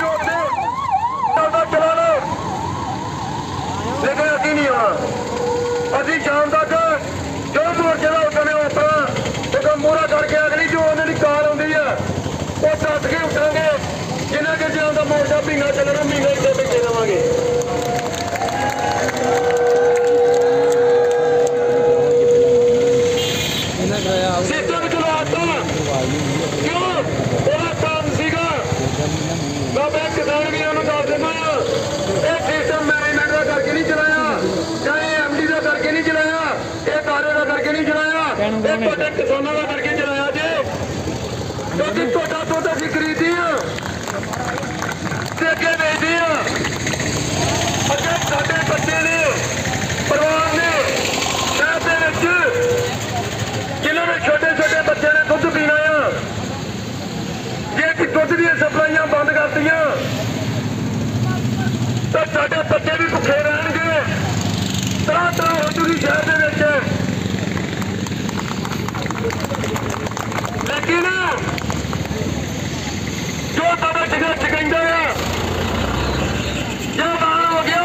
Speaker 1: ਜੋੜ ਦਿਓ ਚਲਾ ਲਓ। ਲੇਕਿਨ ਅਸੀਂ ਨਹੀਂ ਆਉਣਾ। ਅਸੀਂ ਸ਼ਾਮ ਤੱਕ ਜੋ ਮੋਰਚੇ ਦਾ ਉੱਠਣੇ ਆਪਣਾ ਤੇ ਮੂਰਾ ਕਰਕੇ ਅਗਲੀ ਜੋ ਉਹਨਾਂ ਦੀ ਕਾਰ ਆਉਂਦੀ ਆ, ਉਹ ਦੱਸ ਕੇ ਉੱਠਾਂਗੇ। ਜਿੰਨਾ ਕਿ ਜਿਉਂ ਦਾ ਮੋਰਚਾ ਮਹੀਨਾ ਚੱਲਣਾ ਮਹੀਨਾ ਇੱਥੇ ਬੈਠੇ ਰਵਾਂਗੇ। ਕਿਸਾਨ ਵੀਰਾਂ ਨੂੰ ਦੱਸ ਦਿੰਦਾ ਇਹ ਸਿਸਟਮ ਮੈਨੇਜਮੈਂਟ ਦਾ ਕਰਕੇ ਨਹੀਂ ਚਲਾਇਆ। ਜਾਂ ਇਹ ਐਮਡੀ ਦਾ ਕਰਕੇ ਨਹੀਂ ਚਲਾਇਆ। ਇਹ ਦਾਰੇ ਦਾ ਕਰਕੇ ਨਹੀਂ ਚਲਾਇਆ। ਇਹ ਤੁਹਾਡੇ ਕਿਸਾਨਾਂ ਦਾ ਕਰਕੇ ਚਲਾਇਆ ਜੇ। ਕਿਉਂਕਿ ਤੁਹਾਡਾ ਦੁੱਧ ਅਸੀਂ ਖਰੀਦੀ ਆ ਤੇ ਅੱਗੇ ਵੇਚਦੇ ਆ ਅੱਗੇ ਸਾਡੇ ਬੱਚੇ ਨੇ ਪਰਿਵਾਰ ਨੇ ਸ਼ਹਿਰ ਦੇ ਵਿੱਚ ਜਿਨ੍ਹਾਂ ਨੇ ਛੋਟੇ ਛੋਟੇ ਬੱਚੇ ਨੇ ਦੁੱਧ ਪੀਣਾ ਆ ਜੇ ਦੀਆਂ ਸਪਲਾਈਆਂ ਬੰਦ ਕਰਤੀਆਂ। ਤਾਂ ਸਾਡੇ ਬੱਚੇ ਵੀ ਭੁੱਖੇ ਰਹਿਣਗੇ। ਤਰ੍ਹਾਂ ਤਰ੍ਹਾਂ ਹੋ ਜੂਗੀ ਸ਼ਹਿਰ ਦੇ ਵਿੱਚ। ਲੇਕਿਨ ਜੋ ਤੁਹਾਡਾ ਜਗ੍ਹਾ ਚਕੰਦਾ ਆ, ਜੋ ਬਾਹਰ ਹੋ ਗਿਆ,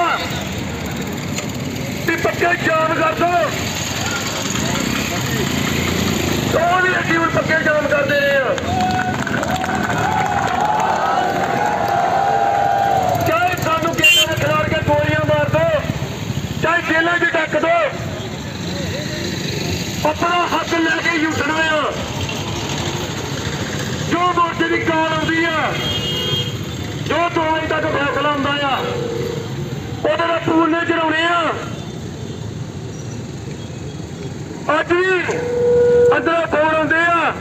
Speaker 1: ਵੀ ਪੱਕੇ ਜਾਮ ਕਰ ਦੋ। ਉਹ ਵੀ ਅਸੀਂ ਹੁਣ ਪੱਕੇ ਜਾਮ ਕਰਦੇ ਰਹੇ ਆ ਚਾਹੇ ਸਾਨੂੰ ਕਿਸੇ ਨੇ ਖਿਲਾੜ ਕੇ ਗੋਲੀਆਂ ਮਾਰ ਦੋ ਚਾਹੇ ਜੇਲ੍ਹਾਂ 'ਚ ਡੱਕ ਦੋ ਆਪਣਾ ਹੱਕ ਲੈ ਕੇ ਹੀ ਉੱਠਣਾ ਆ। ਜੋ ਮੋਰਚੇ ਦੀ ਕਾਲ ਆਉਂਦੀ ਆ, ਜੋ ਦੋ ਵਜੇ ਤੱਕ ਫੈਸਲਾ ਹੁੰਦਾ ਆ ਉਹਦੇ ਦਾ ਪੂਰਨੇ ਚੜਾਉਣੇ ਆ। ਅੱਜ ਵੀ ਅੰਦਰ ਫੋਨ ਆਉਂਦੇ ਆ।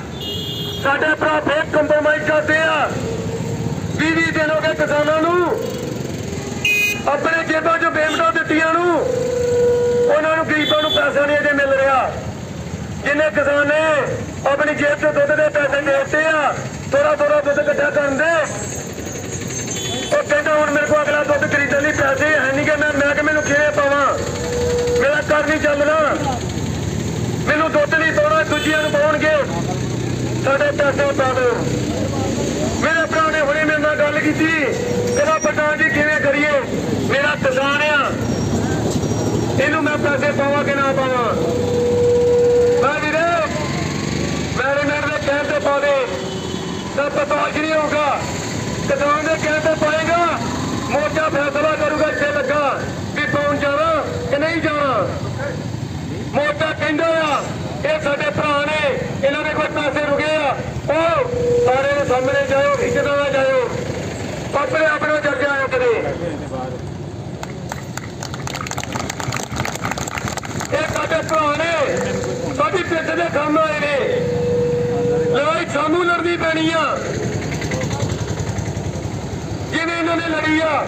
Speaker 1: ਸਾਡੇ ਭਰਾ ਫੇਰ ਕੰਪਰਮਾਈਜ਼ ਕਰਦੇ ਆ। 20 ਦਿਨ ਹੋ ਗਏ ਕਿਸਾਨਾਂ ਨੂੰ, ਆਪਣੇ ਜੇਬਾਂ ਚ ਪੇਮੈਂਟਾਂ ਦਿੱਤੀਆਂ ਨੂੰ, ਉਹਨਾਂ ਨੂੰ ਗਰੀਬਾਂ ਨੂੰ ਪੈਸਾ ਨਹੀਂ ਅਜੇ ਮਿਲ ਰਿਹਾ। ਜਿੰਨੇ ਕਿਸਾਨ ਨੇ, ਆਪਣੀ ਜੇਬ 'ਚੋਂ ਦੁੱਧ ਦੇ ਪੈਸੇ ਦੇ ਆ ਥੋੜਾ ਥੋੜਾ ਦੁੱਧ ਇਕੱਠਾ ਕਰਨ ਦੇ ਉਹ ਕਹਿੰਦਾ, ਹੁਣ ਮੇਰੇ ਕੋਲ ਅਗਲਾ ਦੁੱਧ ਖਰੀਦਣ ਲਈ ਪੈਸੇ ਹੈ ਨਹੀਂ ਕਿ ਮੈਂ ਮੈਂ ਕਿ ਮੈਨੂੰ ਕਿਵੇਂ ਪਾਵਾਂ। ਮੇਰਾ ਘਰ ਨਹੀਂ ਚੱਲਣਾ ਮੈਨੂੰ ਦੁੱਧ ਨਹੀਂ ਪਾਉਣਾ, ਦੂਜਿਆਂ ਨੂੰ ਪਾਉਣਗੇ। ਸਾਡੇ ਪੈਸੇ ਪਾ ਦਿਓ। ਮੇਰੇ ਭਰਾ ਨੇ ਹੁਣੇ ਮੇਰੇ ਨਾਲ ਗੱਲ ਕੀਤੀ। ਕਹਿੰਦਾ ਪਟਾਨ ਜੀ, ਕਿਵੇਂ ਕਰੀਏ? ਮੇਰਾ ਕਿਸਾਨ ਆ। ਇਹਨੂੰ ਮੈਂ ਪੈਸੇ ਪਾਵਾਂ ਕਿ ਨਾ ਪਾਵਾਂ ਮੈਂ ਵੀਰੇ ਮੈਨੇਜਮੈਂਟ ਦੇ ਕਹਿਣ ਤੇ ਪਾ ਦੇ ਤਾਂ ਨਹੀਂ ਹੋਊਗਾ। ਕਿਸਾਨ ਦੇ ਕਹਿਣ ਤੇ ਪਾਏਗਾ, ਮੋਰਚਾ ਫੈਸਲਾ ਕਰੂਗਾ ਇੱਥੇ ਲੱਗਾ ਵੀ ਪਾਉਣ ਜਾਣਾ ਕਿ ਨਹੀਂ ਜਾਣਾ। ਮੋਟਾ ਕਹਿੰਦਾ ਆ ਇਹ ਸਾਡੇ ਭਰਾ ਨੇ, ਇਹਨਾਂ ਦੇ ਕੋਈ ਪੈਸੇ ਰੁਕੇ ਆ। ਉਹ ਸਾਰੇ ਦੇ ਸਾਹਮਣੇ ਜਾਓ ਇੱਜ਼ਤ ਨਾਲ ਜਾਓ ਆਪਣੇ ਆਪਣੇ ਚੱਲ ਜਾਓ ਕਦੇ। ਇਹ ਸਾਡੇ ਭਰਾ ਨੇ, ਸਾਡੀ ਪਿੱਠ ਦੇ ਕੰਮ ਆਏ ਨੇ। ਸਾਨੂੰ ਲੜਨੀ ਪੈਣੀ ਆ। ਜਿਵੇਂ ਇਹਨਾਂ ਨੇ ਲੜੀ ਆ।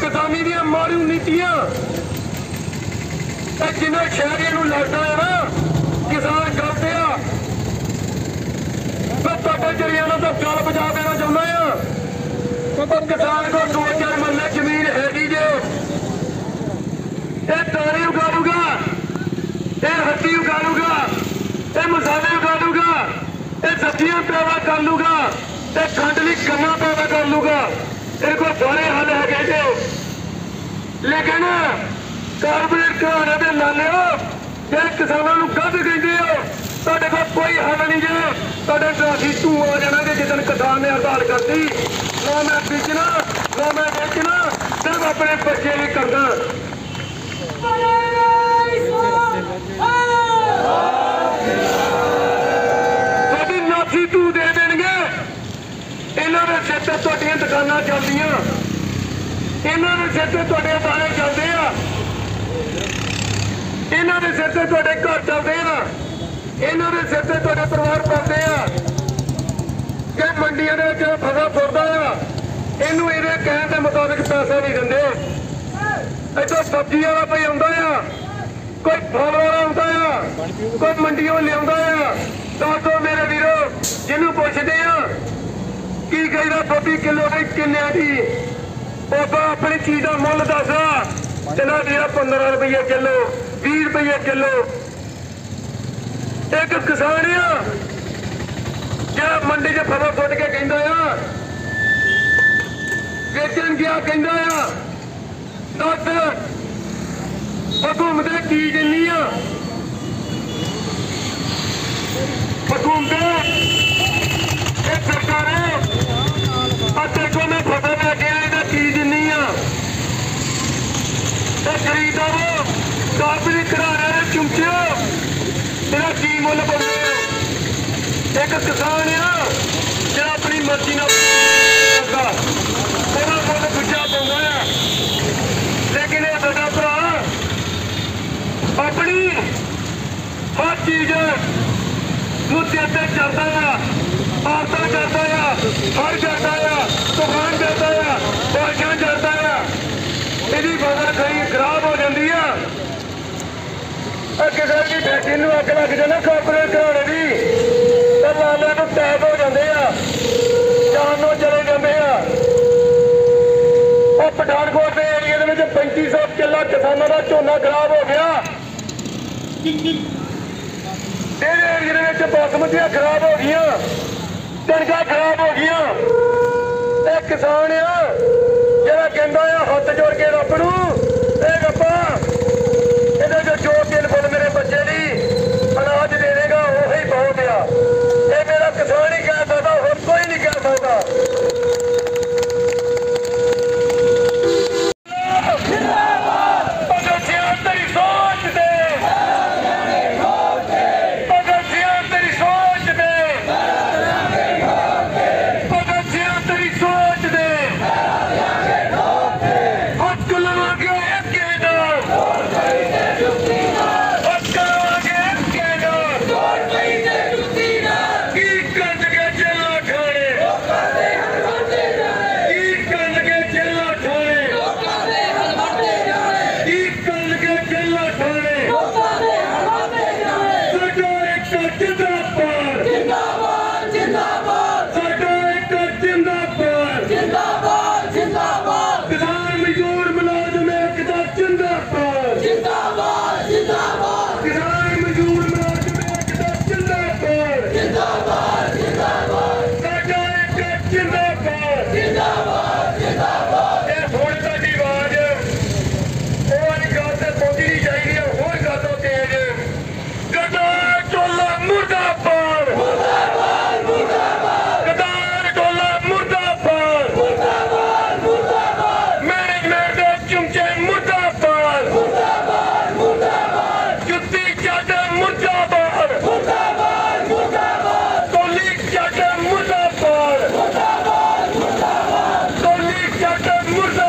Speaker 1: ਕਿਸਾਨੀ ਦੀਆਂ ਮਾਰੂ ਨੀਤੀਆਂ। ਤੇ ਜਿੰਨਾ ਸ਼ਹਿਰੀਆਂ ਨੂੰ ਲੱਗਦਾ ਹੈ ਨਾ, ਕਿਸਾਨ ਕਰਦੇ ਆ। ਮੈਂ ਤੁਹਾਡੇ ਜਰੀਏ ਨਾਲ ਤਾਂ ਗੱਲ ਬਚਾ ਦੇਣਾ ਚਾਹੁੰਦਾ ਆ। ਉਹ ਕਿਸਾਨ ਕੋ ਦੋ ਚਾਰ ਮੱਲੇ ਜ਼ਮੀਨ ਹੈਗੀ ਜੇ। ਇਹ ਤਾਰੇ ਉਗਾੜੂਗਾ, ਇਹ ਹੱਤੀ ਉਗਾੜੂਗਾ, ਇਹ ਮਸਾਲੇ ਉਗਾੜੂਗਾ। ਇਹ ਸਬਜ਼ੀਆਂ ਪੈਦਾ ਕਰ ਲੂਗਾ ਤੇ ਖੰਡ ਲਈ ਗੰਨਾ ਪੈਦਾ ਕਰ ਲੂਗਾ। ਇਹ ਕੋਲ ਸਾਰੇ ਹੱਲ ਹੈਗੇ ਜੇ। ਲੇਕਿਨ ਕਾਰਪੋਰੇਟ ਘਰਾਣੇ ਦੇ ਲਾਲਿਓ ਜਿਹੜੇ ਕਿਸਾਨਾਂ ਨੂੰ ਕੱਢ ਕਹਿੰਦੇ ਹੋ ਤੁਹਾਡੇ ਕੋਲ ਕੋਈ ਹੱਲ ਨਹੀਂ ਜੇ। ਤੁਹਾਡੇ ਟਰਾਫੀ ਧੂੰ ਆ ਜਾਣਾ ਕਿ ਜਿੱਦਣ ਕਿਸਾਨ ਨੇ ਹੜਤਾਲ ਕਰਤੀ। ਨਾ ਮੈਂ ਵੇਚਣਾ, ਨਾ ਮੈਂ ਵੇਚਣਾ, ਸਿਰਫ ਆਪਣੇ ਬੱਚੇ ਲਈ ਕਰਦਾ। ਨਾਥੀ ਦੇ ਦੇਣਗੇ। ਇਹਨਾਂ ਦੇ ਸਿਰ ਤੇ ਤੁਹਾਡੀਆਂ ਦੁਕਾਨਾਂ ਚੱਲਦੀਆਂ। ਇਹਨਾਂ ਦੇ ਸਿਰ ਤੇ ਤੁਹਾਡੇ ਅਦਾਰੇ ਚੱਲਦੇ ਆ। ਇਹਨਾਂ ਦੇ ਸਿਰ ਤੇ ਤੁਹਾਡੇ ਘਰ ਚੱਲਦੇ ਆ। ਇਹਨਾਂ ਦੇ ਸਿਰ ਤੇ ਤੁਹਾਡੇ ਪਰਿਵਾਰ ਪਲਦੇ ਆ। ਕਿ ਮੰਡੀਆਂ ਦੇ ਵਿੱਚ ਫਸਲ ਫੁਰਦਾ ਆ। ਇਹਨੂੰ ਇਹਦੇ ਕਹਿਣ ਦੇ ਮੁਤਾਬਿਕ ਪੈਸੇ ਨਹੀਂ ਦਿੰਦੇ। ਇੱਥੋਂ ਸਬਜ਼ੀ ਵਾਲਾ ਭਈ ਆਉਂਦਾ ਆ। ਕੋਈ ਫਲ ਵਾਲਾ ਆਉਂਦਾ ਆ। ਕੋਈ ਮੰਡੀੋਂ ਲਿਆਉਂਦਾ ਆ। ਦੋਸਤੋ ਮੇਰੇ ਵੀਰੋ, ਜਿਹਨੂੰ ਪੁੱਛਦੇ ਆ, ਕੀ ਕਹਿੰਦਾ ਬੱਬੀ ਕਿਲੋ ਦੇ ਕਿੰਨਿਆਂ ਦੀ? ਬਾਬਾ ਆਪਣੀ ਚੀਜ਼ ਦਾ ਮੁੱਲ ਦੱਸਦਾ। ਚਲਾ ਵੀਰਾ 15 ਰੁਪਏ ਕਿਲੋ 20 ਰੁਪਏ ਕਿਲੋ। ਇੱਕ ਕਿਸਾਨ ਆ, ਜਿਹੜਾ ਮੰਡੀ 'ਚ ਫਸਲ ਫੁੱਟ ਕੇ ਕਹਿੰਦਾ ਆ, ਵੇਚਣ ਗਿਆ ਕਹਿੰਦਾ ਆ, ਦੱਸ, ਉਹ ਨੇ ਕੀ ਦਿੰਨੀ ਆ? ਹਕੂਮਤ ਇਹ ਸਰਕਾਰ ਅਤੇ ਕੋ ਮੈਂ ਫਸਲ ਲੈ ਕੇ ਆਇਆ, ਇਹਦਾ ਕੀ ਦਿੰਨੀ ਆ। ਇਹ ਖਰੀਦਦਾਰ ਕਾਬਲੀ ਕਰਾ ਰਹੇ ਚੁੰਚਿਓ ਤੇਰਾ ਕੀ ਮੁੱਲ ਪਾਉਂਦੇ ਇੱਕ ਕਿਸਾਨ ਆ ਜਿਹੜਾ ਆਪਣੀ ਮਰਜ਼ੀ ਨਾਲ ਕਰਦਾ ਉਹਦਾ ਮੁੱਲ ਦੂਜਾ ਪਾਉਂਦਾ ਆ ਲੇਕਿਨ ਇਹ ਸਾਡਾ ਭਰਾ ਆਪਣੀ ਹਰ ਚੀਜ਼ ਨੂੰ ਤੇ ਚੱਲਦਾ ਆ। ਆਰਤਾ ਕਰਦਾ ਆ। ਹਰ ਕਰਦਾ ਆ। ਤੂਫਾਨ ਕਰਦਾ ਆ। ਬਾਰਿਸ਼ਾਂ ਕਰਦਾ ਆ। ਇਹਦੀ ਫਸਲ ਕਈ ਖਰਾਬ ਹੋ ਜਾਂਦੀ ਆ। ਅੱਗੇ ਸਾਡੀ ਫੈਕਟਰੀ ਨੂੰ ਅੱਗ ਲੱਗ ਜਾਣਾ ਕਾਰਪੋਰੇਟ ਘਰਾਣੇ ਦੀ, ਤੇ ਲਾਲੇ ਨੂੰ ਟੈਪ ਹੋ ਜਾਂਦੇ ਆ। ਜਾਨ ਨੂੰ ਚਲੇ ਜਾਂਦੇ ਆ। ਉਹ ਪਠਾਨਕੋਟ ਦੇ ਏਰੀਆ ਦੇ ਵਿੱਚ 3500 ਕਿੱਲਾ ਕਿਸਾਨਾਂ ਦਾ ਝੋਨਾ ਖਰਾਬ ਹੋ ਗਿਆ। ਇਹਦੇ ਏਰੀਆ ਦੇ ਵਿੱਚ ਬਾਸਮਤੀਆਂ ਖਰਾਬ ਹੋ ਗਈਆਂ। Dr. Murtha